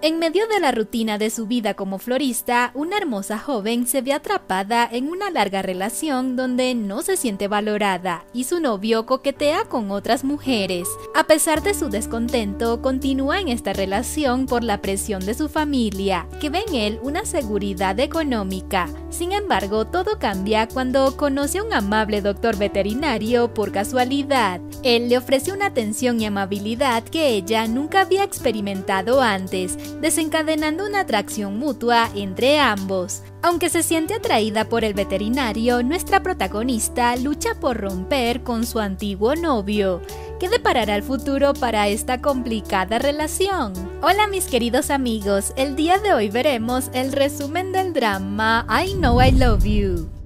En medio de la rutina de su vida como florista, una hermosa joven se ve atrapada en una larga relación donde no se siente valorada y su novio coquetea con otras mujeres. A pesar de su descontento, continúa en esta relación por la presión de su familia, que ve en él una seguridad económica. Sin embargo, todo cambia cuando conoce a un amable doctor veterinario por casualidad. Él le ofrece una atención y amabilidad que ella nunca había experimentado antes desencadenando una atracción mutua entre ambos. Aunque se siente atraída por el veterinario, nuestra protagonista lucha por romper con su antiguo novio. ¿Qué deparará el futuro para esta complicada relación? Hola mis queridos amigos, el día de hoy veremos el resumen del drama I Know I Love You.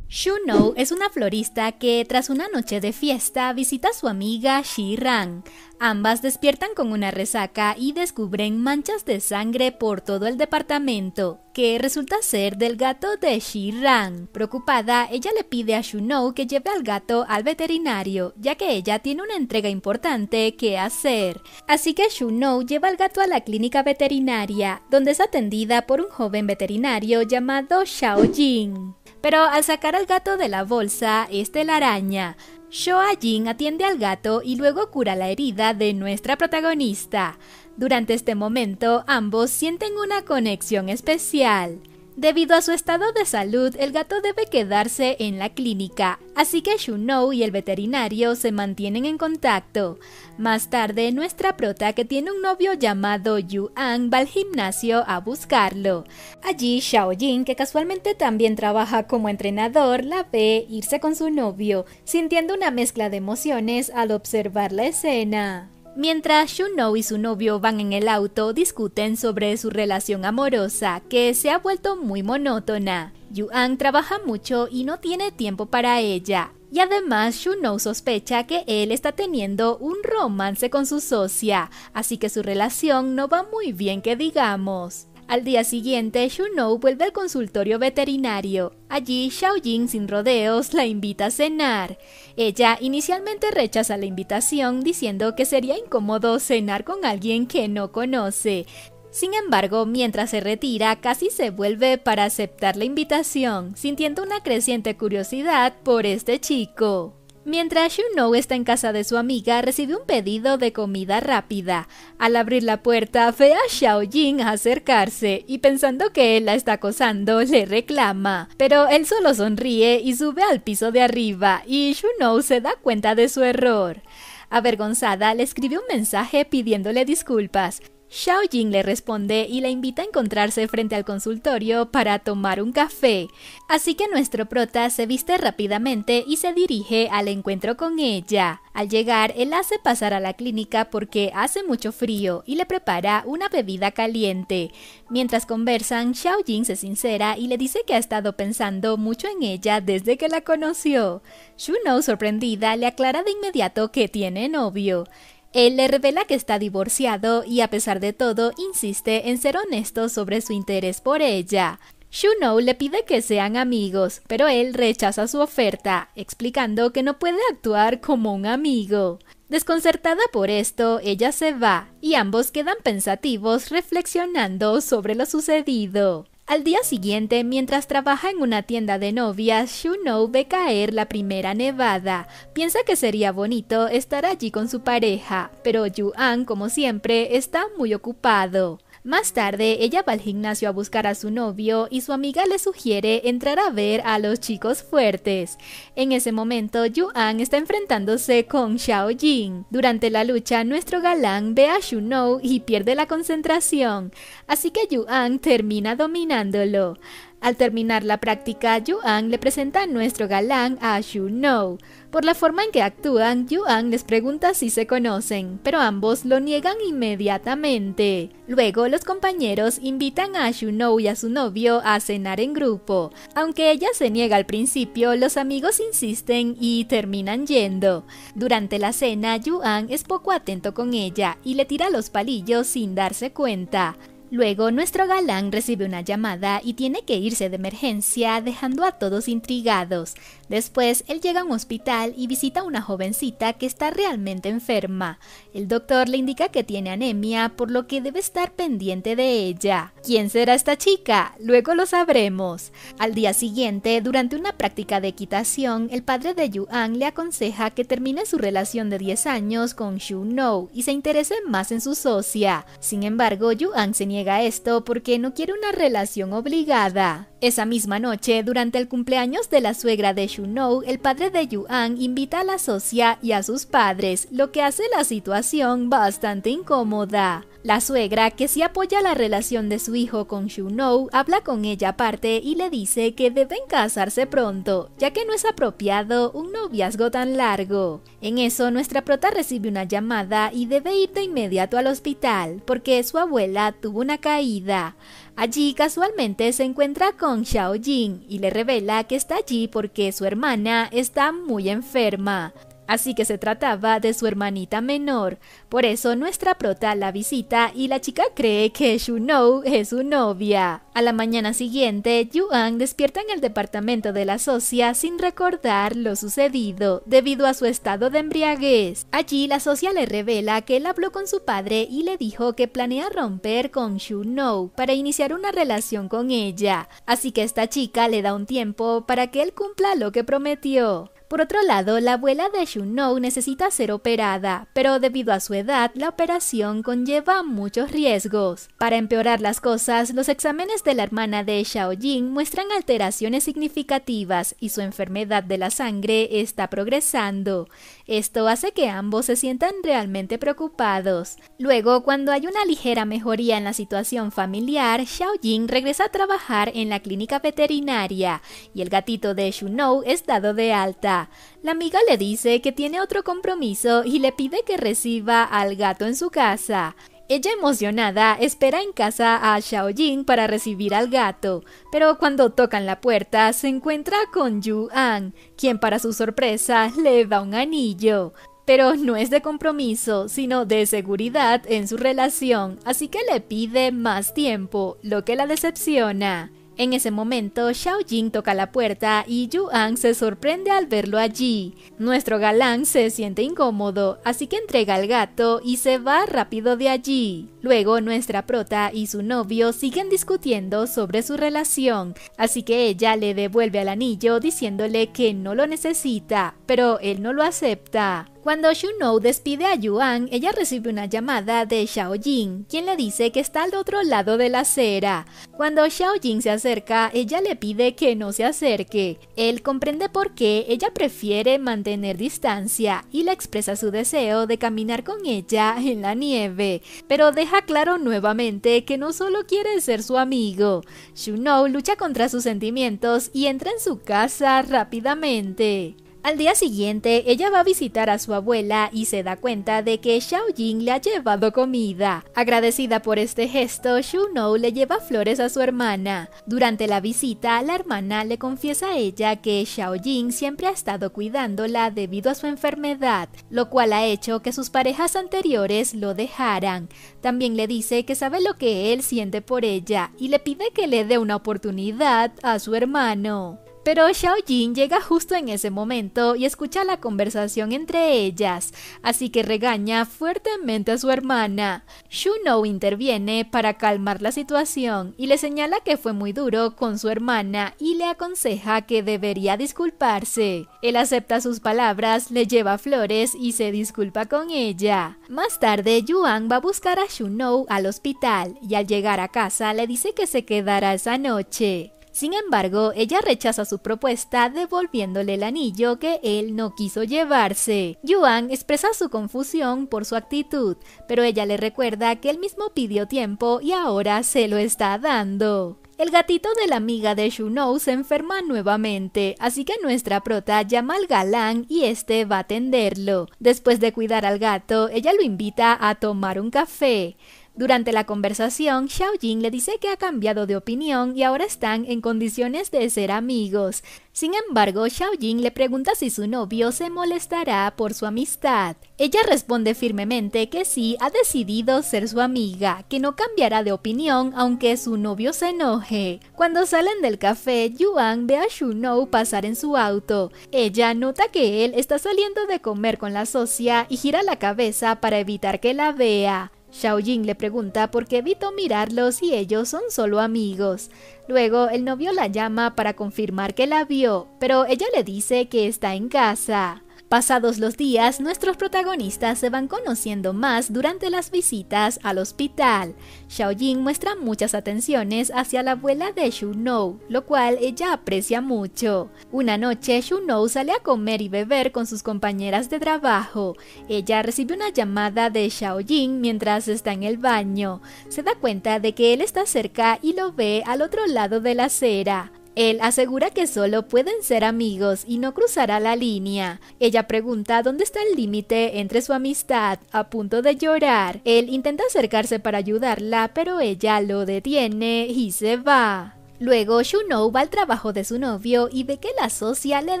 Shuno es una florista que tras una noche de fiesta visita a su amiga Shi-Ran. Ambas despiertan con una resaca y descubren manchas de sangre por todo el departamento, que resulta ser del gato de Shi-Ran. Preocupada, ella le pide a Shuno que lleve al gato al veterinario, ya que ella tiene una entrega importante que hacer. Así que Shuno lleva al gato a la clínica veterinaria, donde es atendida por un joven veterinario llamado Xiao Jing. Pero al sacar al gato de la bolsa, este la araña. Shoa Jin atiende al gato y luego cura la herida de nuestra protagonista. Durante este momento, ambos sienten una conexión especial. Debido a su estado de salud, el gato debe quedarse en la clínica, así que Shunou y el veterinario se mantienen en contacto. Más tarde, nuestra prota, que tiene un novio llamado Yuan, va al gimnasio a buscarlo. Allí, Xiaojin, que casualmente también trabaja como entrenador, la ve irse con su novio, sintiendo una mezcla de emociones al observar la escena. Mientras Shuno y su novio van en el auto, discuten sobre su relación amorosa, que se ha vuelto muy monótona. Yuan trabaja mucho y no tiene tiempo para ella. Y además, Shuno sospecha que él está teniendo un romance con su socia, así que su relación no va muy bien que digamos. Al día siguiente, Shunou vuelve al consultorio veterinario. Allí, Xiaojing, sin rodeos, la invita a cenar. Ella inicialmente rechaza la invitación diciendo que sería incómodo cenar con alguien que no conoce. Sin embargo, mientras se retira, casi se vuelve para aceptar la invitación, sintiendo una creciente curiosidad por este chico. Mientras Shuno está en casa de su amiga, recibe un pedido de comida rápida. Al abrir la puerta, ve a Xiao Jing acercarse y pensando que él la está acosando, le reclama. Pero él solo sonríe y sube al piso de arriba y Shuno se da cuenta de su error. Avergonzada, le escribe un mensaje pidiéndole disculpas, Xiao Jing le responde y la invita a encontrarse frente al consultorio para tomar un café. Así que nuestro prota se viste rápidamente y se dirige al encuentro con ella. Al llegar, él hace pasar a la clínica porque hace mucho frío y le prepara una bebida caliente. Mientras conversan, Xiao Jing se sincera y le dice que ha estado pensando mucho en ella desde que la conoció. Shuno, sorprendida, le aclara de inmediato que tiene novio. Él le revela que está divorciado y a pesar de todo insiste en ser honesto sobre su interés por ella. Shuno le pide que sean amigos, pero él rechaza su oferta, explicando que no puede actuar como un amigo. Desconcertada por esto, ella se va y ambos quedan pensativos reflexionando sobre lo sucedido. Al día siguiente, mientras trabaja en una tienda de novias, Shuno ve caer la primera nevada. Piensa que sería bonito estar allí con su pareja, pero Yuan, como siempre, está muy ocupado. Más tarde, ella va al gimnasio a buscar a su novio y su amiga le sugiere entrar a ver a los chicos fuertes. En ese momento, Yuan está enfrentándose con Xiao Jing. Durante la lucha, nuestro galán ve a Shunou y pierde la concentración, así que Yuan termina dominándolo. Al terminar la práctica, Yuan le presenta a nuestro galán a Shunou. Por la forma en que actúan, Yuan les pregunta si se conocen, pero ambos lo niegan inmediatamente. Luego, los compañeros invitan a Shunou y a su novio a cenar en grupo. Aunque ella se niega al principio, los amigos insisten y terminan yendo. Durante la cena, Yuan es poco atento con ella y le tira los palillos sin darse cuenta. Luego, nuestro galán recibe una llamada y tiene que irse de emergencia, dejando a todos intrigados. Después, él llega a un hospital y visita a una jovencita que está realmente enferma. El doctor le indica que tiene anemia, por lo que debe estar pendiente de ella. ¿Quién será esta chica? Luego lo sabremos. Al día siguiente, durante una práctica de equitación, el padre de Yuan le aconseja que termine su relación de 10 años con Xu No y se interese más en su socia. Sin embargo, Yuan se niega a esto porque no quiere una relación obligada. Esa misma noche, durante el cumpleaños de la suegra de Shunou, el padre de Yuan invita a la socia y a sus padres, lo que hace la situación bastante incómoda. La suegra, que sí apoya la relación de su hijo con Shunou, habla con ella aparte y le dice que deben casarse pronto, ya que no es apropiado un noviazgo tan largo. En eso, nuestra prota recibe una llamada y debe ir de inmediato al hospital, porque su abuela tuvo una caída. Allí casualmente se encuentra con Xiao Jing y le revela que está allí porque su hermana está muy enferma así que se trataba de su hermanita menor. Por eso nuestra prota la visita y la chica cree que Shunou es su novia. A la mañana siguiente, Yuan despierta en el departamento de la socia sin recordar lo sucedido, debido a su estado de embriaguez. Allí la socia le revela que él habló con su padre y le dijo que planea romper con Shunou para iniciar una relación con ella, así que esta chica le da un tiempo para que él cumpla lo que prometió. Por otro lado, la abuela de Shunou necesita ser operada, pero debido a su edad, la operación conlleva muchos riesgos. Para empeorar las cosas, los exámenes de la hermana de Xiaojing muestran alteraciones significativas y su enfermedad de la sangre está progresando. Esto hace que ambos se sientan realmente preocupados. Luego, cuando hay una ligera mejoría en la situación familiar, Xiaojing regresa a trabajar en la clínica veterinaria y el gatito de Shunou es dado de alta. La amiga le dice que tiene otro compromiso y le pide que reciba al gato en su casa. Ella emocionada espera en casa a Xiaojing para recibir al gato, pero cuando tocan la puerta se encuentra con Yu An, quien para su sorpresa le da un anillo. Pero no es de compromiso, sino de seguridad en su relación, así que le pide más tiempo, lo que la decepciona. En ese momento, Xiao Jing toca la puerta y Yuan se sorprende al verlo allí. Nuestro galán se siente incómodo, así que entrega al gato y se va rápido de allí. Luego, nuestra prota y su novio siguen discutiendo sobre su relación, así que ella le devuelve al anillo diciéndole que no lo necesita, pero él no lo acepta. Cuando Shunou despide a Yuan, ella recibe una llamada de Xiao Jing, quien le dice que está al otro lado de la acera. Cuando Xiao Jing se acerca, ella le pide que no se acerque. Él comprende por qué ella prefiere mantener distancia y le expresa su deseo de caminar con ella en la nieve, pero deja claro nuevamente que no solo quiere ser su amigo. Shunou lucha contra sus sentimientos y entra en su casa rápidamente. Al día siguiente, ella va a visitar a su abuela y se da cuenta de que Xiao Jing le ha llevado comida. Agradecida por este gesto, Shu Nou le lleva flores a su hermana. Durante la visita, la hermana le confiesa a ella que Xiao Jing siempre ha estado cuidándola debido a su enfermedad, lo cual ha hecho que sus parejas anteriores lo dejaran. También le dice que sabe lo que él siente por ella y le pide que le dé una oportunidad a su hermano. Pero Xiao Jin llega justo en ese momento y escucha la conversación entre ellas, así que regaña fuertemente a su hermana. Shu No interviene para calmar la situación y le señala que fue muy duro con su hermana y le aconseja que debería disculparse. Él acepta sus palabras, le lleva flores y se disculpa con ella. Más tarde, Yuan va a buscar a Shu No al hospital y al llegar a casa le dice que se quedará esa noche. Sin embargo, ella rechaza su propuesta devolviéndole el anillo que él no quiso llevarse. Yuan expresa su confusión por su actitud, pero ella le recuerda que él mismo pidió tiempo y ahora se lo está dando. El gatito de la amiga de Shunou se enferma nuevamente, así que nuestra prota llama al galán y este va a atenderlo. Después de cuidar al gato, ella lo invita a tomar un café. Durante la conversación, Xiao Jing le dice que ha cambiado de opinión y ahora están en condiciones de ser amigos. Sin embargo, Xiao Jing le pregunta si su novio se molestará por su amistad. Ella responde firmemente que sí ha decidido ser su amiga, que no cambiará de opinión aunque su novio se enoje. Cuando salen del café, Yuan ve a Shunou pasar en su auto. Ella nota que él está saliendo de comer con la socia y gira la cabeza para evitar que la vea. Xiao Jing le pregunta por qué evitó mirarlos y ellos son solo amigos. Luego el novio la llama para confirmar que la vio, pero ella le dice que está en casa. Pasados los días, nuestros protagonistas se van conociendo más durante las visitas al hospital. Xiaojin muestra muchas atenciones hacia la abuela de Shunou, lo cual ella aprecia mucho. Una noche, Shunou sale a comer y beber con sus compañeras de trabajo. Ella recibe una llamada de Xiaojin mientras está en el baño. Se da cuenta de que él está cerca y lo ve al otro lado de la acera. Él asegura que solo pueden ser amigos y no cruzará la línea. Ella pregunta dónde está el límite entre su amistad, a punto de llorar. Él intenta acercarse para ayudarla, pero ella lo detiene y se va. Luego Shunou va al trabajo de su novio y ve que la socia le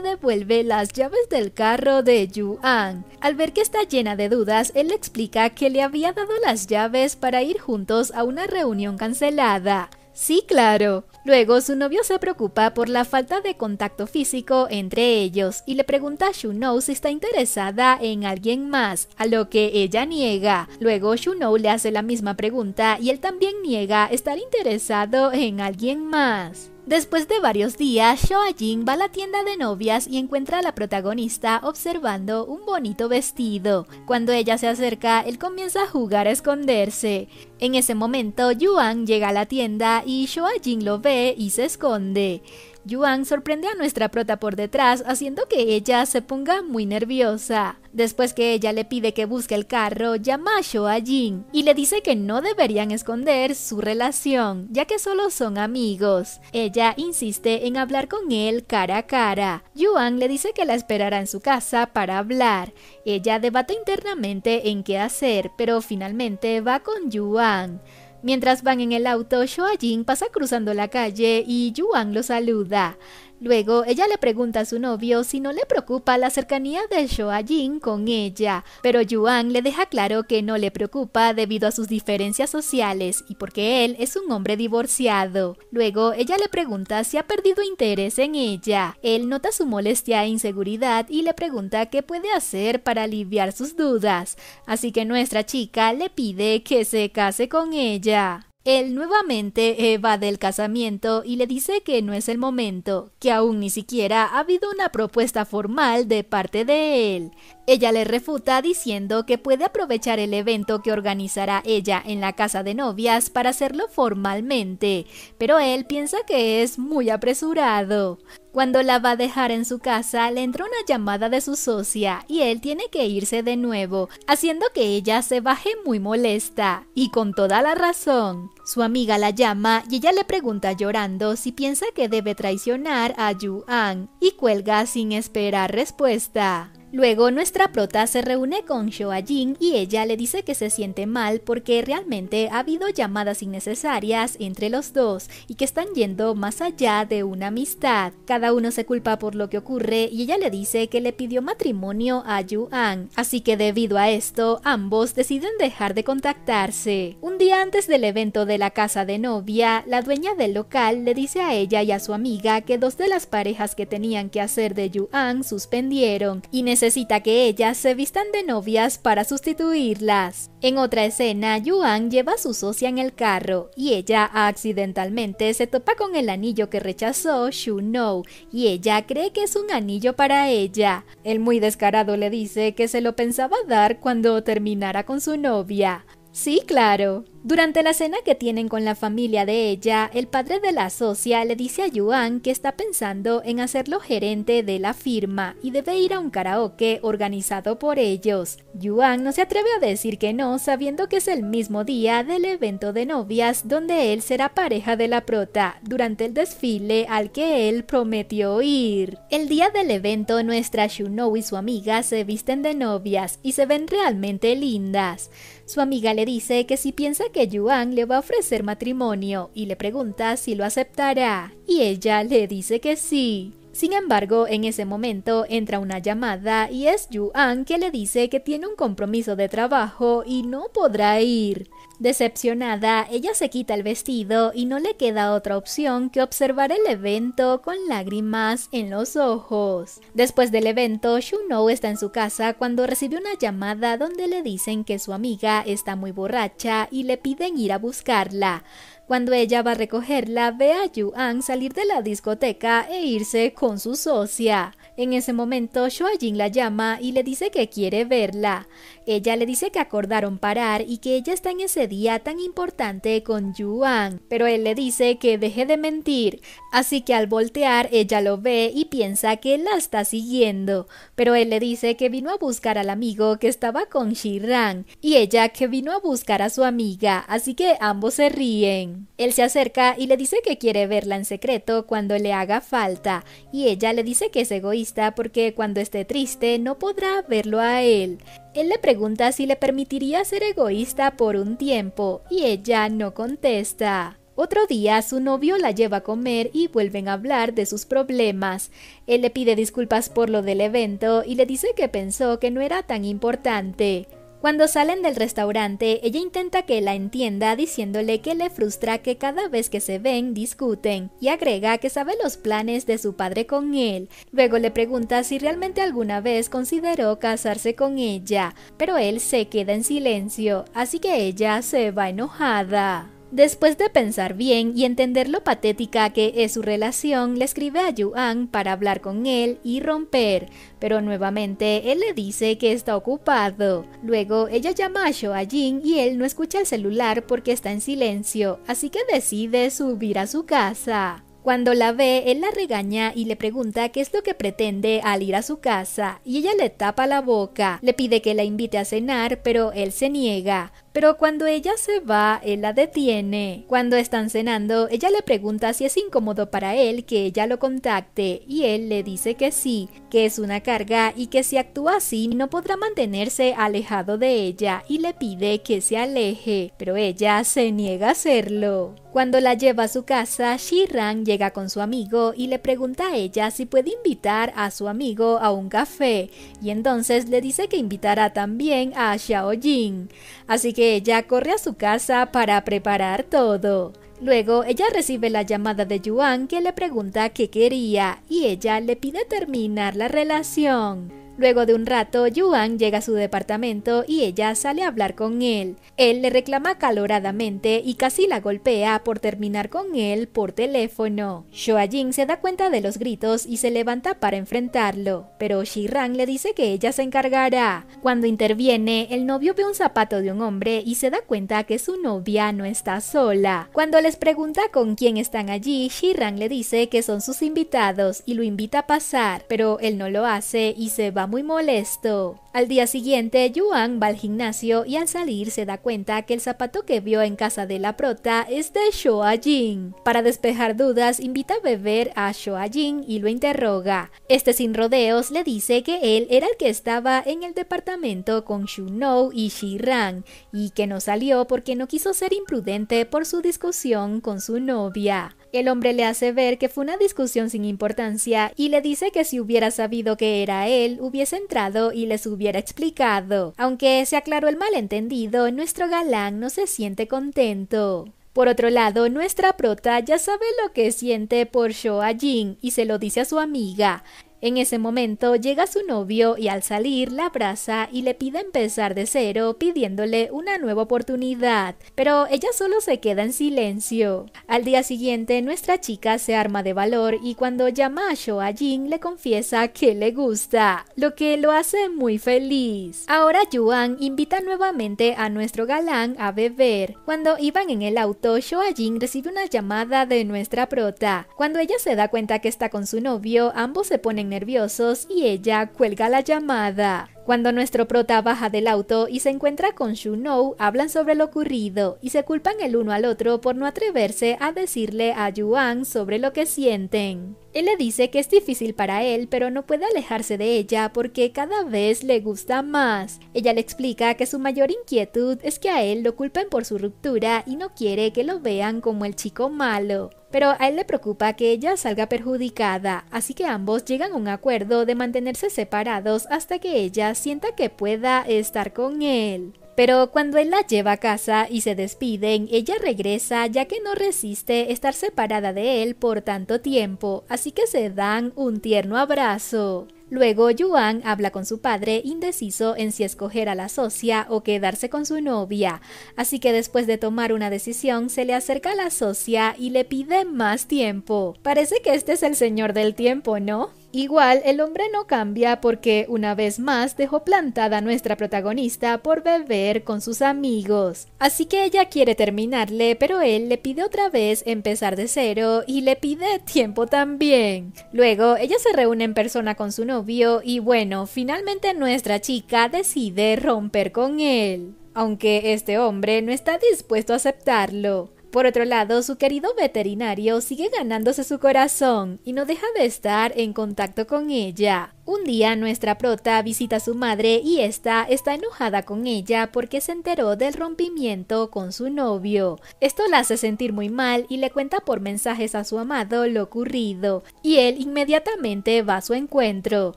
devuelve las llaves del carro de Yuan. Al ver que está llena de dudas, él le explica que le había dado las llaves para ir juntos a una reunión cancelada. Sí, claro. Luego su novio se preocupa por la falta de contacto físico entre ellos y le pregunta a Shunou si está interesada en alguien más, a lo que ella niega. Luego Shunou le hace la misma pregunta y él también niega estar interesado en alguien más. Después de varios días, Jin va a la tienda de novias y encuentra a la protagonista observando un bonito vestido. Cuando ella se acerca, él comienza a jugar a esconderse. En ese momento, Yuan llega a la tienda y Jin lo ve y se esconde. Yuan sorprende a nuestra prota por detrás, haciendo que ella se ponga muy nerviosa. Después que ella le pide que busque el carro, llama a Jin y le dice que no deberían esconder su relación, ya que solo son amigos. Ella insiste en hablar con él cara a cara. Yuan le dice que la esperará en su casa para hablar. Ella debate internamente en qué hacer, pero finalmente va con Yuan. Mientras van en el auto, Jin pasa cruzando la calle y Yuan lo saluda. Luego ella le pregunta a su novio si no le preocupa la cercanía de Jin con ella, pero Yuan le deja claro que no le preocupa debido a sus diferencias sociales y porque él es un hombre divorciado. Luego ella le pregunta si ha perdido interés en ella. Él nota su molestia e inseguridad y le pregunta qué puede hacer para aliviar sus dudas. Así que nuestra chica le pide que se case con ella. Él nuevamente va del casamiento y le dice que no es el momento, que aún ni siquiera ha habido una propuesta formal de parte de él. Ella le refuta diciendo que puede aprovechar el evento que organizará ella en la casa de novias para hacerlo formalmente, pero él piensa que es muy apresurado. Cuando la va a dejar en su casa, le entra una llamada de su socia y él tiene que irse de nuevo, haciendo que ella se baje muy molesta, y con toda la razón. Su amiga la llama y ella le pregunta llorando si piensa que debe traicionar a Yuan, y cuelga sin esperar respuesta. Luego nuestra prota se reúne con Jin y ella le dice que se siente mal porque realmente ha habido llamadas innecesarias entre los dos y que están yendo más allá de una amistad. Cada uno se culpa por lo que ocurre y ella le dice que le pidió matrimonio a Yuan, así que debido a esto ambos deciden dejar de contactarse. Un día antes del evento de la casa de novia, la dueña del local le dice a ella y a su amiga que dos de las parejas que tenían que hacer de Yuan suspendieron y necesita que ellas se vistan de novias para sustituirlas. En otra escena, Yuan lleva a su socia en el carro y ella accidentalmente se topa con el anillo que rechazó Shunou y ella cree que es un anillo para ella. El muy descarado le dice que se lo pensaba dar cuando terminara con su novia. Sí, claro. Durante la cena que tienen con la familia de ella, el padre de la socia le dice a Yuan que está pensando en hacerlo gerente de la firma y debe ir a un karaoke organizado por ellos. Yuan no se atreve a decir que no, sabiendo que es el mismo día del evento de novias donde él será pareja de la prota durante el desfile al que él prometió ir. El día del evento, nuestra Shunou y su amiga se visten de novias y se ven realmente lindas. Su amiga le dice que si piensa que Yuan le va a ofrecer matrimonio y le pregunta si lo aceptará, y ella le dice que sí. Sin embargo, en ese momento entra una llamada y es Yuan que le dice que tiene un compromiso de trabajo y no podrá ir. Decepcionada, ella se quita el vestido y no le queda otra opción que observar el evento con lágrimas en los ojos. Después del evento, Shuno está en su casa cuando recibe una llamada donde le dicen que su amiga está muy borracha y le piden ir a buscarla. Cuando ella va a recogerla, ve a Yuan salir de la discoteca e irse con su socia. En ese momento, Jin la llama y le dice que quiere verla. Ella le dice que acordaron parar y que ella está en ese día tan importante con Yuan, pero él le dice que deje de mentir. Así que al voltear, ella lo ve y piensa que la está siguiendo, pero él le dice que vino a buscar al amigo que estaba con Shiran y ella que vino a buscar a su amiga, así que ambos se ríen. Él se acerca y le dice que quiere verla en secreto cuando le haga falta, y ella le dice que es egoísta porque cuando esté triste no podrá verlo a él. Él le pregunta si le permitiría ser egoísta por un tiempo, y ella no contesta. Otro día su novio la lleva a comer y vuelven a hablar de sus problemas. Él le pide disculpas por lo del evento y le dice que pensó que no era tan importante. Cuando salen del restaurante, ella intenta que la entienda diciéndole que le frustra que cada vez que se ven discuten y agrega que sabe los planes de su padre con él. Luego le pregunta si realmente alguna vez consideró casarse con ella, pero él se queda en silencio, así que ella se va enojada. Después de pensar bien y entender lo patética que es su relación, le escribe a Yuan para hablar con él y romper, pero nuevamente él le dice que está ocupado. Luego ella llama a Jin y él no escucha el celular porque está en silencio, así que decide subir a su casa. Cuando la ve, él la regaña y le pregunta qué es lo que pretende al ir a su casa, y ella le tapa la boca, le pide que la invite a cenar, pero él se niega. Pero cuando ella se va, él la detiene. Cuando están cenando, ella le pregunta si es incómodo para él que ella lo contacte y él le dice que sí, que es una carga y que si actúa así no podrá mantenerse alejado de ella y le pide que se aleje, pero ella se niega a hacerlo. Cuando la lleva a su casa, Shiran llega con su amigo y le pregunta a ella si puede invitar a su amigo a un café, y entonces le dice que invitará también a Xiao Jin. Así que ella corre a su casa para preparar todo. Luego ella recibe la llamada de Yuan que le pregunta qué quería y ella le pide terminar la relación. Luego de un rato, Yuan llega a su departamento y ella sale a hablar con él. Él le reclama caloradamente y casi la golpea por terminar con él por teléfono. Jin se da cuenta de los gritos y se levanta para enfrentarlo, pero Shiran le dice que ella se encargará. Cuando interviene, el novio ve un zapato de un hombre y se da cuenta que su novia no está sola. Cuando les pregunta con quién están allí, Shiran le dice que son sus invitados y lo invita a pasar, pero él no lo hace y se va muy molesto. Al día siguiente, Yuan va al gimnasio y al salir se da cuenta que el zapato que vio en casa de la prota es de Shoa Jin. Para despejar dudas, invita a beber a Shoa Jin y lo interroga. Este sin rodeos le dice que él era el que estaba en el departamento con Shunou y Shiran y que no salió porque no quiso ser imprudente por su discusión con su novia. El hombre le hace ver que fue una discusión sin importancia y le dice que si hubiera sabido que era él, hubiese entrado y les hubiera explicado. Aunque se aclaró el malentendido, nuestro galán no se siente contento. Por otro lado, nuestra prota ya sabe lo que siente por Shoa Jin y se lo dice a su amiga. En ese momento llega su novio y al salir la abraza y le pide empezar de cero pidiéndole una nueva oportunidad, pero ella solo se queda en silencio. Al día siguiente nuestra chica se arma de valor y cuando llama a Shoa Jin le confiesa que le gusta, lo que lo hace muy feliz. Ahora Yuan invita nuevamente a nuestro galán a beber. Cuando iban en el auto, Shoa Jin recibe una llamada de nuestra prota. Cuando ella se da cuenta que está con su novio, ambos se ponen nerviosos y ella cuelga la llamada. Cuando nuestro prota baja del auto y se encuentra con Shunou, hablan sobre lo ocurrido y se culpan el uno al otro por no atreverse a decirle a Yuan sobre lo que sienten. Él le dice que es difícil para él, pero no puede alejarse de ella porque cada vez le gusta más. Ella le explica que su mayor inquietud es que a él lo culpen por su ruptura y no quiere que lo vean como el chico malo pero a él le preocupa que ella salga perjudicada, así que ambos llegan a un acuerdo de mantenerse separados hasta que ella sienta que pueda estar con él. Pero cuando él la lleva a casa y se despiden, ella regresa ya que no resiste estar separada de él por tanto tiempo, así que se dan un tierno abrazo. Luego Yuan habla con su padre indeciso en si escoger a la socia o quedarse con su novia, así que después de tomar una decisión se le acerca a la socia y le pide más tiempo. Parece que este es el señor del tiempo, ¿no? Igual el hombre no cambia porque una vez más dejó plantada a nuestra protagonista por beber con sus amigos. Así que ella quiere terminarle, pero él le pide otra vez empezar de cero y le pide tiempo también. Luego ella se reúne en persona con su novio y bueno, finalmente nuestra chica decide romper con él. Aunque este hombre no está dispuesto a aceptarlo. Por otro lado, su querido veterinario sigue ganándose su corazón y no deja de estar en contacto con ella. Un día nuestra prota visita a su madre y esta está enojada con ella porque se enteró del rompimiento con su novio. Esto la hace sentir muy mal y le cuenta por mensajes a su amado lo ocurrido, y él inmediatamente va a su encuentro.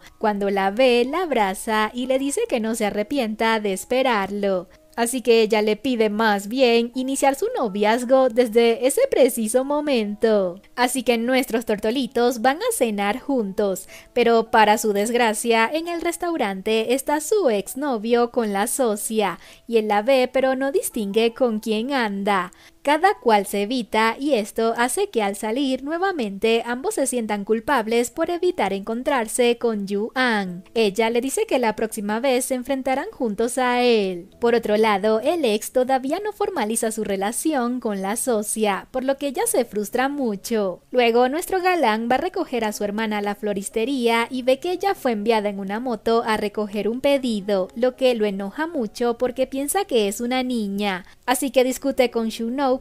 Cuando la ve, la abraza y le dice que no se arrepienta de esperarlo. Así que ella le pide más bien iniciar su noviazgo desde ese preciso momento. Así que nuestros tortolitos van a cenar juntos, pero para su desgracia en el restaurante está su exnovio con la socia y él la ve pero no distingue con quién anda. Cada cual se evita y esto hace que al salir nuevamente ambos se sientan culpables por evitar encontrarse con Yu An. Ella le dice que la próxima vez se enfrentarán juntos a él. Por otro lado, el ex todavía no formaliza su relación con la socia, por lo que ella se frustra mucho. Luego, nuestro galán va a recoger a su hermana a la floristería y ve que ella fue enviada en una moto a recoger un pedido, lo que lo enoja mucho porque piensa que es una niña. Así que discute con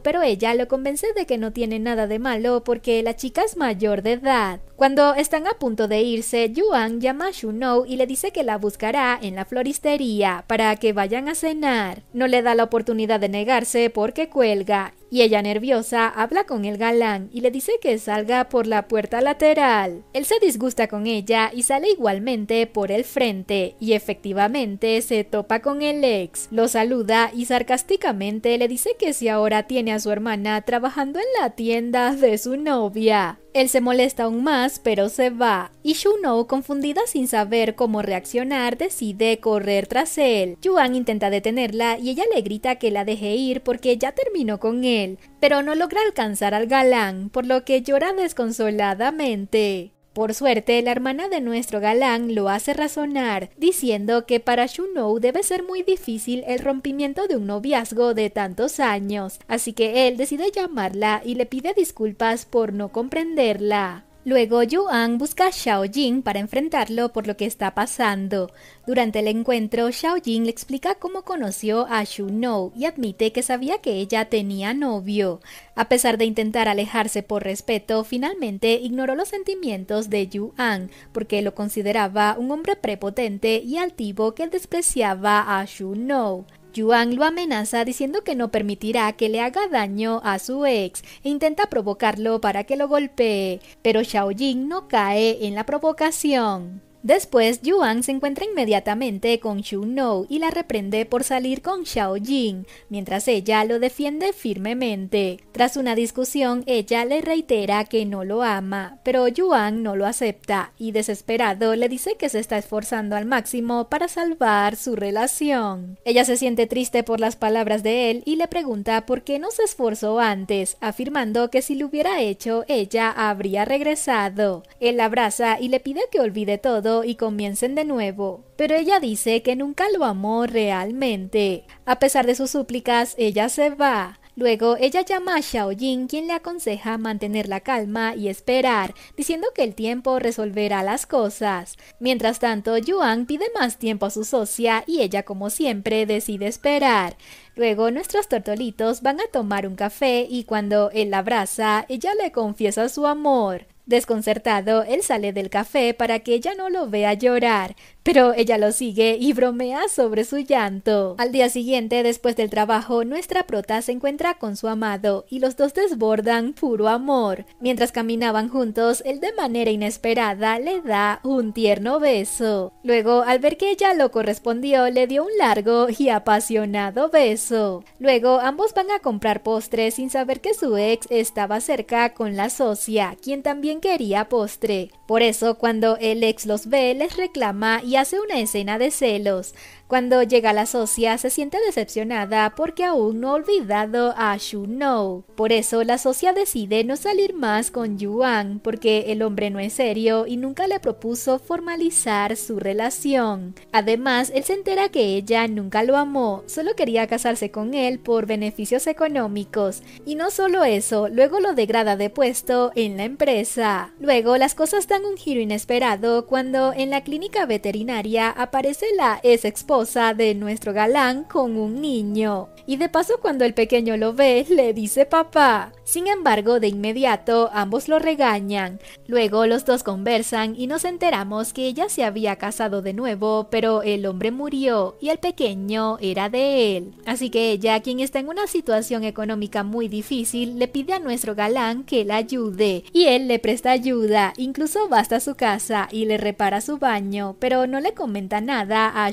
Pero ella lo convence de que no tiene nada de malo porque la chica es mayor de edad. Cuando están a punto de irse, Yuan llama a Shunou y le dice que la buscará en la floristería para que vayan a cenar. No le da la oportunidad de negarse porque cuelga y ella nerviosa habla con el galán y le dice que salga por la puerta lateral. Él se disgusta con ella y sale igualmente por el frente y efectivamente se topa con el ex. Lo saluda y sarcásticamente le dice que si ahora tiene a su hermana trabajando en la tienda de su novia. Él se molesta aún más, pero se va, y Shuno, confundida sin saber cómo reaccionar, decide correr tras él. Yuan intenta detenerla y ella le grita que la deje ir porque ya terminó con él, pero no logra alcanzar al galán, por lo que llora desconsoladamente. Por suerte, la hermana de nuestro galán lo hace razonar, diciendo que para Shunou debe ser muy difícil el rompimiento de un noviazgo de tantos años, así que él decide llamarla y le pide disculpas por no comprenderla. Luego Yuan busca a Xiao Jing para enfrentarlo por lo que está pasando. Durante el encuentro, Xiao Jing le explica cómo conoció a Shu Nou y admite que sabía que ella tenía novio. A pesar de intentar alejarse por respeto, finalmente ignoró los sentimientos de Yuan porque lo consideraba un hombre prepotente y altivo que despreciaba a Shu Nou. Yuan lo amenaza diciendo que no permitirá que le haga daño a su ex e intenta provocarlo para que lo golpee, pero Xiaojing no cae en la provocación. Después, Yuan se encuentra inmediatamente con Xu Nou y la reprende por salir con Xiao Jing, mientras ella lo defiende firmemente. Tras una discusión, ella le reitera que no lo ama, pero Yuan no lo acepta y desesperado le dice que se está esforzando al máximo para salvar su relación. Ella se siente triste por las palabras de él y le pregunta por qué no se esforzó antes, afirmando que si lo hubiera hecho, ella habría regresado. Él la abraza y le pide que olvide todo y comiencen de nuevo. Pero ella dice que nunca lo amó realmente. A pesar de sus súplicas, ella se va. Luego ella llama a Xiao Jin, quien le aconseja mantener la calma y esperar, diciendo que el tiempo resolverá las cosas. Mientras tanto, Yuan pide más tiempo a su socia y ella, como siempre, decide esperar. Luego nuestros tortolitos van a tomar un café y cuando él la abraza, ella le confiesa su amor. Desconcertado, él sale del café para que ella no lo vea llorar, pero ella lo sigue y bromea sobre su llanto. Al día siguiente, después del trabajo, nuestra prota se encuentra con su amado y los dos desbordan puro amor. Mientras caminaban juntos, él de manera inesperada le da un tierno beso. Luego, al ver que ella lo correspondió, le dio un largo y apasionado beso. Luego, ambos van a comprar postres sin saber que su ex estaba cerca con la socia, quien también quería postre. Por eso, cuando el ex los ve, les reclama y hace una escena de celos. Cuando llega la socia se siente decepcionada porque aún no ha olvidado a Shu No. Por eso la socia decide no salir más con Yuan porque el hombre no es serio y nunca le propuso formalizar su relación. Además, él se entera que ella nunca lo amó, solo quería casarse con él por beneficios económicos. Y no solo eso, luego lo degrada de puesto en la empresa. Luego las cosas dan un giro inesperado cuando en la clínica veterinaria aparece la ex esposa de nuestro galán con un niño. Y de paso cuando el pequeño lo ve, le dice papá. Sin embargo, de inmediato ambos lo regañan. Luego los dos conversan y nos enteramos que ella se había casado de nuevo, pero el hombre murió y el pequeño era de él. Así que ella, quien está en una situación económica muy difícil, le pide a nuestro galán que la ayude. Y él le presta ayuda, incluso basta su casa y le repara su baño, pero no le comenta nada a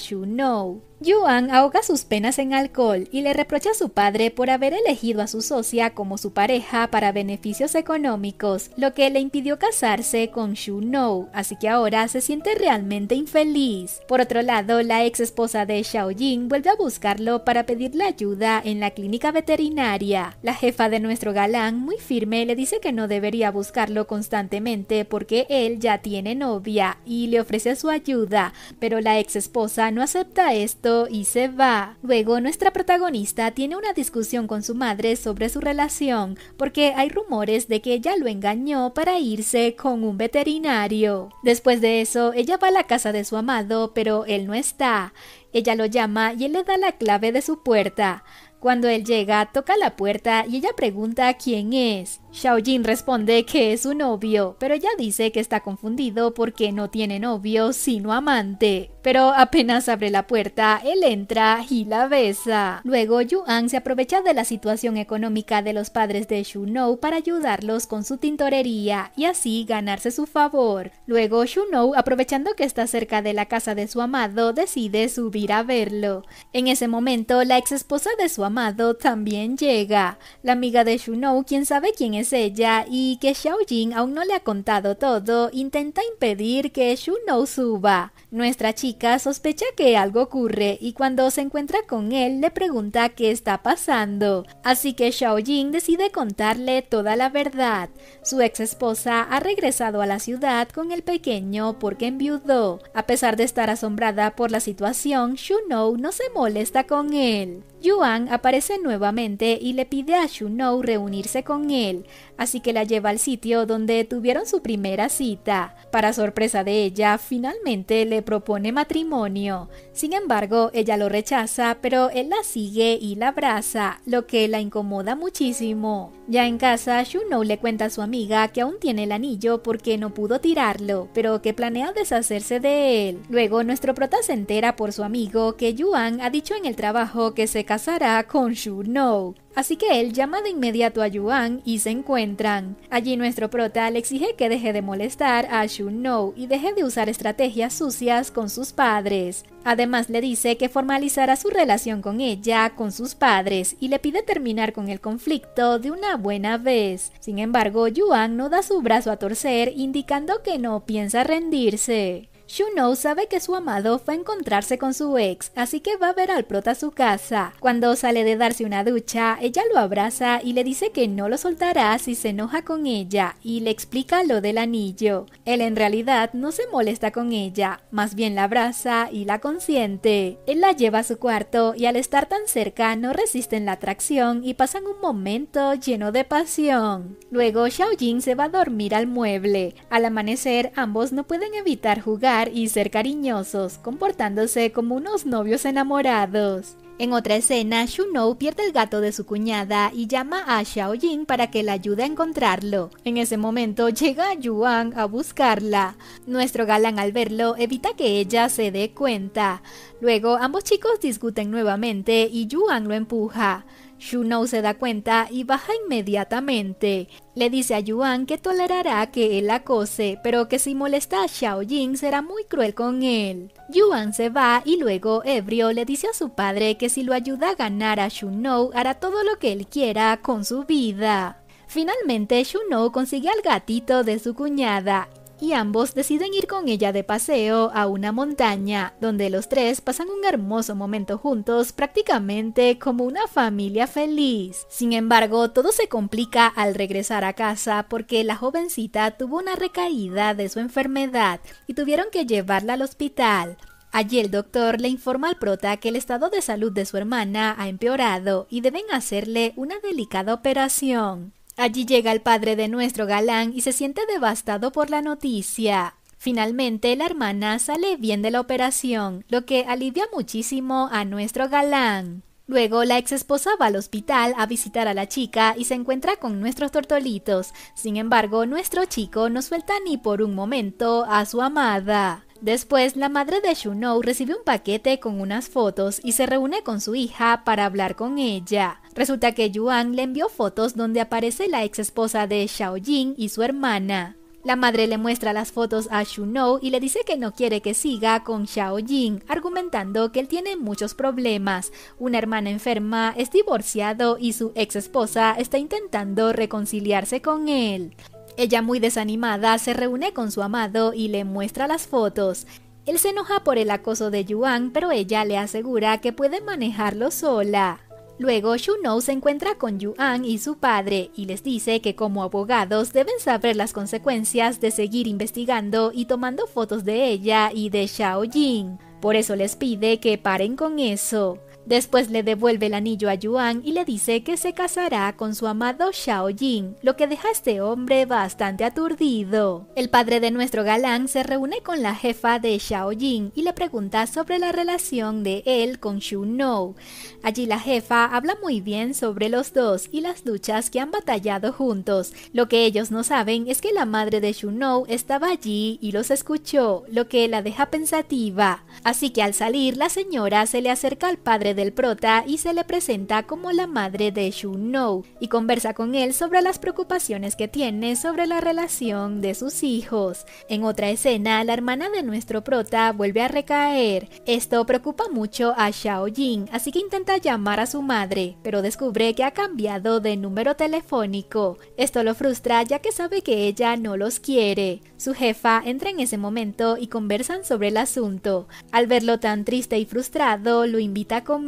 No. Yuan ahoga sus penas en alcohol y le reprocha a su padre por haber elegido a su socia como su pareja para beneficios económicos, lo que le impidió casarse con Shu No, así que ahora se siente realmente infeliz. Por otro lado, la ex esposa de Xiao Jing vuelve a buscarlo para pedirle ayuda en la clínica veterinaria. La jefa de nuestro galán, muy firme, le dice que no debería buscarlo constantemente porque él ya tiene novia y le ofrece su ayuda, pero la ex esposa no acepta esto y se va. Luego nuestra protagonista tiene una discusión con su madre sobre su relación, porque hay rumores de que ella lo engañó para irse con un veterinario. Después de eso, ella va a la casa de su amado, pero él no está. Ella lo llama y él le da la clave de su puerta. Cuando él llega, toca la puerta y ella pregunta quién es. Xiao Jin responde que es su novio, pero ella dice que está confundido porque no tiene novio sino amante. Pero apenas abre la puerta, él entra y la besa. Luego Yuan se aprovecha de la situación económica de los padres de Shu No para ayudarlos con su tintorería y así ganarse su favor. Luego Shu No, aprovechando que está cerca de la casa de su amado, decide subir a verlo. En ese momento, la ex esposa de su amado también llega. La amiga de Shu No, quien sabe quién es ella y que Xiao Jin aún no le ha contado todo, intenta impedir que Shu no suba. Nuestra chica sospecha que algo ocurre y cuando se encuentra con él le pregunta qué está pasando. Así que Xiao Jin decide contarle toda la verdad. Su ex esposa ha regresado a la ciudad con el pequeño porque enviudó. A pesar de estar asombrada por la situación, Shu No no se molesta con él. Yuan aparece nuevamente y le pide a Shu No reunirse con él, así que la lleva al sitio donde tuvieron su primera cita. Para sorpresa de ella, finalmente le propone matrimonio. Sin embargo, ella lo rechaza, pero él la sigue y la abraza, lo que la incomoda muchísimo. Ya en casa, Shuno le cuenta a su amiga que aún tiene el anillo porque no pudo tirarlo, pero que planea deshacerse de él. Luego, nuestro prota se entera por su amigo que Yuan ha dicho en el trabajo que se casará con Shuno. Así que él llama de inmediato a Yuan y se encuentran. Allí nuestro prota le exige que deje de molestar a Shun No y deje de usar estrategias sucias con sus padres. Además le dice que formalizará su relación con ella, con sus padres, y le pide terminar con el conflicto de una buena vez. Sin embargo, Yuan no da su brazo a torcer, indicando que no piensa rendirse. Shuno sabe que su amado fue a encontrarse con su ex, así que va a ver al prota a su casa. Cuando sale de darse una ducha, ella lo abraza y le dice que no lo soltará si se enoja con ella y le explica lo del anillo. Él en realidad no se molesta con ella, más bien la abraza y la consiente. Él la lleva a su cuarto y al estar tan cerca no resisten la atracción y pasan un momento lleno de pasión. Luego Xiao Jing se va a dormir al mueble. Al amanecer ambos no pueden evitar jugar y ser cariñosos, comportándose como unos novios enamorados. En otra escena, Shunou pierde el gato de su cuñada y llama a Xiao Jing para que la ayude a encontrarlo. En ese momento llega Yuan a buscarla. Nuestro galán al verlo evita que ella se dé cuenta. Luego ambos chicos discuten nuevamente y Yuan lo empuja. Shunou se da cuenta y baja inmediatamente. Le dice a Yuan que tolerará que él acose, pero que si molesta a Xiao Jing será muy cruel con él. Yuan se va y luego, ebrio, le dice a su padre que si lo ayuda a ganar a Shunou hará todo lo que él quiera con su vida. Finalmente, Shunou consigue al gatito de su cuñada y ambos deciden ir con ella de paseo a una montaña, donde los tres pasan un hermoso momento juntos, prácticamente como una familia feliz. Sin embargo, todo se complica al regresar a casa porque la jovencita tuvo una recaída de su enfermedad y tuvieron que llevarla al hospital. Allí el doctor le informa al prota que el estado de salud de su hermana ha empeorado y deben hacerle una delicada operación. Allí llega el padre de nuestro galán y se siente devastado por la noticia. Finalmente, la hermana sale bien de la operación, lo que alivia muchísimo a nuestro galán. Luego, la ex esposa va al hospital a visitar a la chica y se encuentra con nuestros tortolitos. Sin embargo, nuestro chico no suelta ni por un momento a su amada. Después, la madre de Shunou recibe un paquete con unas fotos y se reúne con su hija para hablar con ella. Resulta que Yuan le envió fotos donde aparece la ex esposa de Xiao Jing y su hermana. La madre le muestra las fotos a Shunou y le dice que no quiere que siga con Xiao Jing, argumentando que él tiene muchos problemas. Una hermana enferma, es divorciado y su ex esposa está intentando reconciliarse con él. Ella muy desanimada se reúne con su amado y le muestra las fotos. Él se enoja por el acoso de Yuan, pero ella le asegura que puede manejarlo sola. Luego Shunou se encuentra con Yuan y su padre y les dice que como abogados deben saber las consecuencias de seguir investigando y tomando fotos de ella y de Xiao Jing. Por eso les pide que paren con eso. Después le devuelve el anillo a Yuan y le dice que se casará con su amado Xiao Jing, lo que deja a este hombre bastante aturdido. El padre de nuestro galán se reúne con la jefa de Xiao Jing y le pregunta sobre la relación de él con Xu Nou. Allí la jefa habla muy bien sobre los dos y las luchas que han batallado juntos. Lo que ellos no saben es que la madre de Xu Nou estaba allí y los escuchó, lo que la deja pensativa. Así que al salir la señora se le acerca al padre del prota y se le presenta como la madre de Shunou y conversa con él sobre las preocupaciones que tiene sobre la relación de sus hijos. En otra escena, la hermana de nuestro prota vuelve a recaer. Esto preocupa mucho a Xiao Jing, así que intenta llamar a su madre, pero descubre que ha cambiado de número telefónico. Esto lo frustra ya que sabe que ella no los quiere. Su jefa entra en ese momento y conversan sobre el asunto. Al verlo tan triste y frustrado, lo invita a comer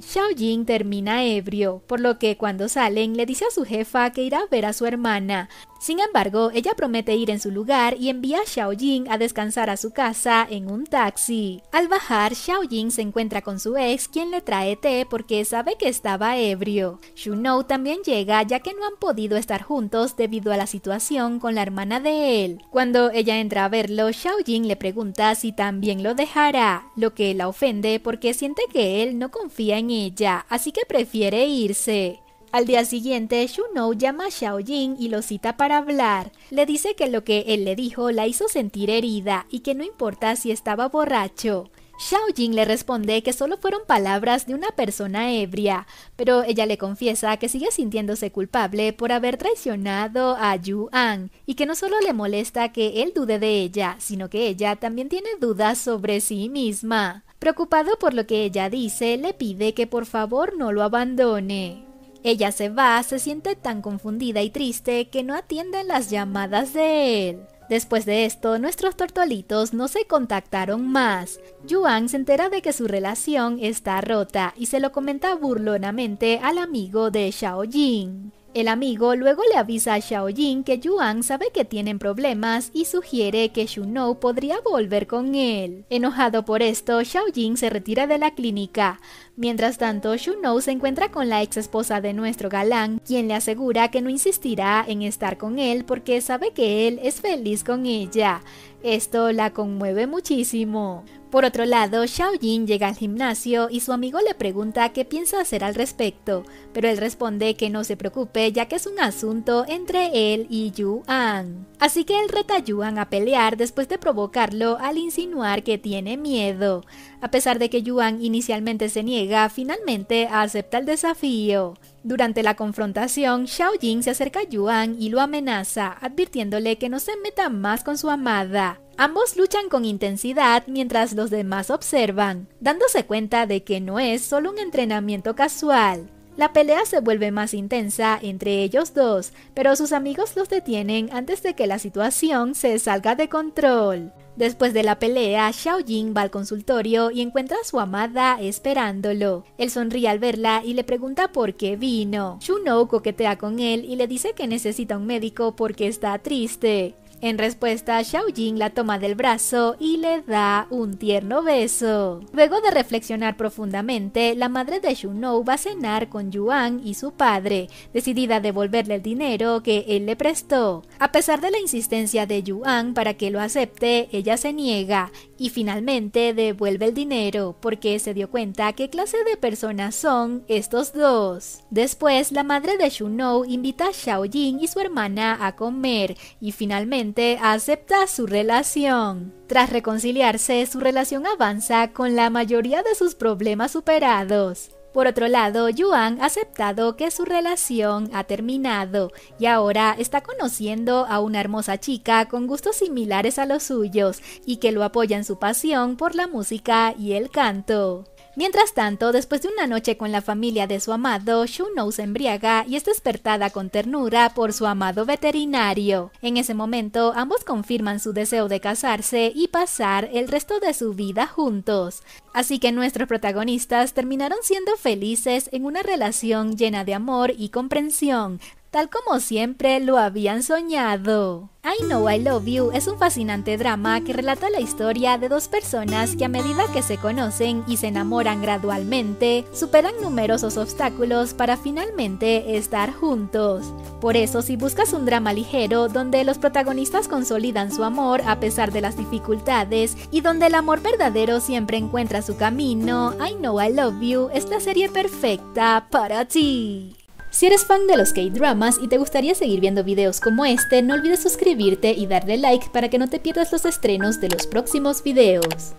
Xiao Jing termina ebrio, por lo que cuando salen le dice a su jefa que irá a ver a su hermana. Sin embargo, ella promete ir en su lugar y envía a Xiao Jing a descansar a su casa en un taxi. Al bajar, Xiao Jing se encuentra con su ex, quien le trae té porque sabe que estaba ebrio. Shunou también llega ya que no han podido estar juntos debido a la situación con la hermana de él. Cuando ella entra a verlo, Xiao Jing le pregunta si también lo dejará, lo que la ofende porque siente que él no confía en ella, así que prefiere irse. Al día siguiente, Shunou llama a Xiao Jing y lo cita para hablar. Le dice que lo que él le dijo la hizo sentir herida y que no importa si estaba borracho. Xiao Jing le responde que solo fueron palabras de una persona ebria, pero ella le confiesa que sigue sintiéndose culpable por haber traicionado a Yu An y que no solo le molesta que él dude de ella, sino que ella también tiene dudas sobre sí misma. Preocupado por lo que ella dice, le pide que por favor no lo abandone. Ella se va, se siente tan confundida y triste que no atiende las llamadas de él. Después de esto, nuestros tortolitos no se contactaron más. Yuan se entera de que su relación está rota y se lo comenta burlonamente al amigo de Xiao Jing. El amigo luego le avisa a Xiaojin que Yuan sabe que tienen problemas y sugiere que Shunou podría volver con él. Enojado por esto, Xiaojin se retira de la clínica. Mientras tanto, Shunou se encuentra con la ex esposa de nuestro galán, quien le asegura que no insistirá en estar con él porque sabe que él es feliz con ella. Esto la conmueve muchísimo. Por otro lado, Xiao Jin llega al gimnasio y su amigo le pregunta qué piensa hacer al respecto, pero él responde que no se preocupe ya que es un asunto entre él y Yuan. Así que él reta a Yuan a pelear después de provocarlo al insinuar que tiene miedo. A pesar de que Yuan inicialmente se niega, finalmente acepta el desafío. Durante la confrontación, Xiao Jing se acerca a Yuan y lo amenaza, advirtiéndole que no se meta más con su amada. Ambos luchan con intensidad mientras los demás observan, dándose cuenta de que no es solo un entrenamiento casual. La pelea se vuelve más intensa entre ellos dos, pero sus amigos los detienen antes de que la situación se salga de control. Después de la pelea, Xiao Jing va al consultorio y encuentra a su amada esperándolo. Él sonríe al verla y le pregunta por qué vino. Shunou coquetea con él y le dice que necesita un médico porque está triste. En respuesta, Xiao Jing la toma del brazo y le da un tierno beso. Luego de reflexionar profundamente, la madre de Shunou va a cenar con Yuan y su padre, decidida a devolverle el dinero que él le prestó. A pesar de la insistencia de Yuan para que lo acepte, ella se niega y finalmente devuelve el dinero porque se dio cuenta qué clase de personas son estos dos. Después, la madre de Shunou invita a Xiao Jing y su hermana a comer y finalmente acepta su relación. Tras reconciliarse, su relación avanza con la mayoría de sus problemas superados. Por otro lado, Yuan ha aceptado que su relación ha terminado y ahora está conociendo a una hermosa chica con gustos similares a los suyos y que lo apoya en su pasión por la música y el canto. Mientras tanto, después de una noche con la familia de su amado, Shunou se embriaga y es despertada con ternura por su amado veterinario. En ese momento, ambos confirman su deseo de casarse y pasar el resto de su vida juntos. Así que nuestros protagonistas terminaron siendo felices en una relación llena de amor y comprensión, tal como siempre lo habían soñado. I Know I Love You es un fascinante drama que relata la historia de dos personas que a medida que se conocen y se enamoran gradualmente, superan numerosos obstáculos para finalmente estar juntos. Por eso, si buscas un drama ligero donde los protagonistas consolidan su amor a pesar de las dificultades y donde el amor verdadero siempre encuentra su camino, I Know I Love You es la serie perfecta para ti. Si eres fan de los K-dramas y te gustaría seguir viendo videos como este, no olvides suscribirte y darle like para que no te pierdas los estrenos de los próximos videos.